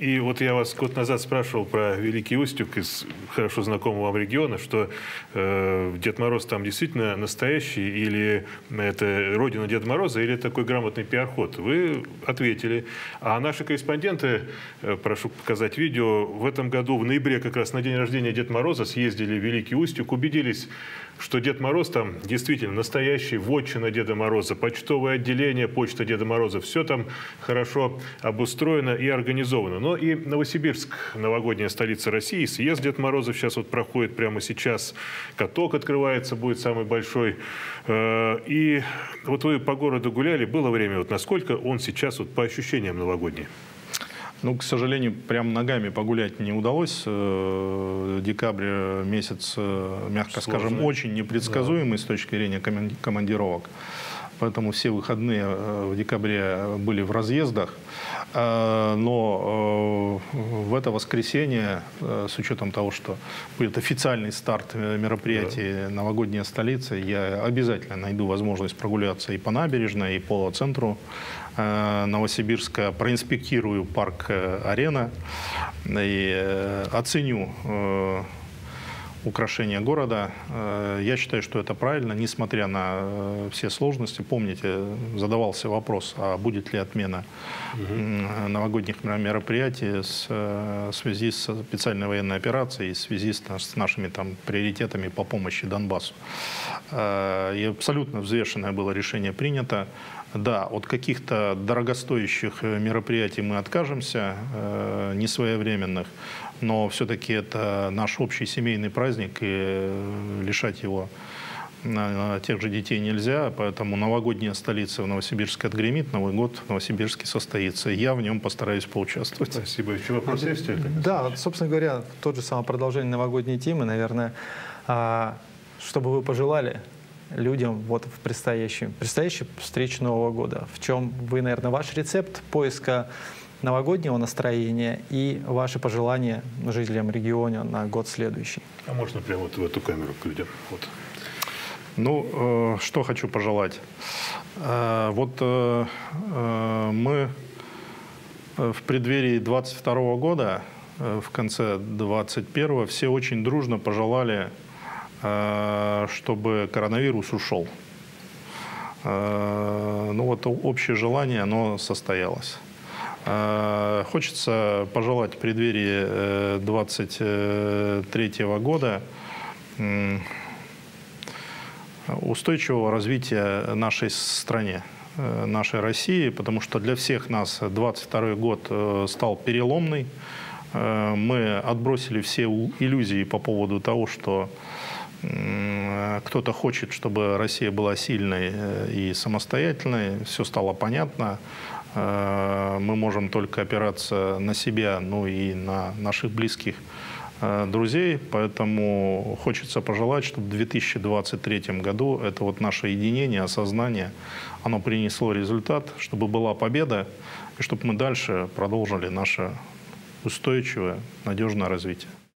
И вот я вас год назад спрашивал про Великий Устюг из хорошо знакомого вам региона, что э, Дед Мороз там действительно настоящий, или это родина Деда Мороза, или такой грамотный пиар-ход. Вы ответили. А наши корреспонденты, э, прошу показать видео, в этом году, в ноябре, как раз на день рождения Деда Мороза, съездили в Великий Устюг, убедились, что Дед Мороз там действительно настоящий, вотчина Деда Мороза, почтовое отделение почта Деда Мороза, все там хорошо обустроено и организовано. Но и Новосибирск, новогодняя столица России, съезд Дед Морозов сейчас вот проходит прямо сейчас, каток открывается, будет самый большой. Э, и вот вы по городу гуляли, было время, вот насколько он сейчас вот по ощущениям новогодний? Ну, к сожалению, прям ногами погулять не удалось. Э, декабрь месяц, э, мягко Сложный. скажем, очень непредсказуемый да. с точки зрения командировок. Поэтому все выходные э, в декабре были в разъездах. Но в это воскресенье, с учетом того, что будет официальный старт мероприятия да. «Новогодняя столица», я обязательно найду возможность прогуляться и по набережной, и по центру Э, Новосибирска, проинспектирую парк э, «Арена» и э, оценю украшение города. Я считаю, что это правильно, несмотря на все сложности. Помните, задавался вопрос, а будет ли отмена угу. новогодних мероприятий с, в связи с специальной военной операцией, в связи с, нашими там, приоритетами по помощи Донбассу. И абсолютно взвешенное было решение принято. Да, от каких-то дорогостоящих э, мероприятий мы откажемся, э, несвоевременных, но все-таки это наш общий семейный праздник, и э, лишать его тех же детей нельзя, поэтому новогодняя столица в Новосибирске отгремит, Новый год в Новосибирске состоится. Я в нем постараюсь поучаствовать. Спасибо. Еще вопрос есть? Да, собственно говоря, тот же самое продолжение новогодней темы, наверное, а, чтобы вы пожелали людям вот в предстоящей, предстоящей встрече Нового года? В чем вы, наверное, ваш рецепт поиска новогоднего настроения и ваши пожелания жителям региона на год следующий? А можно прямо вот в эту камеру к людям? Вот. Ну, э, что хочу пожелать. Э, вот э, э, мы в преддверии 22 года, э, в конце 21 все очень дружно пожелали Э, чтобы коронавирус ушел. Э, ну вот общее желание, оно состоялось. Э, хочется пожелать в преддверии 2023 года устойчивого развития нашей стране, нашей России, потому что для всех нас 2022 год стал переломный. Мы отбросили все иллюзии по поводу того, что кто-то хочет, чтобы Россия была сильной э, и самостоятельной, все стало понятно. Э, мы можем только опираться на себя, ну и на наших близких э, друзей, поэтому хочется пожелать, чтобы в 2023 году это вот наше единение, осознание, оно принесло результат, чтобы была победа, и чтобы мы дальше продолжили наше устойчивое, надежное развитие.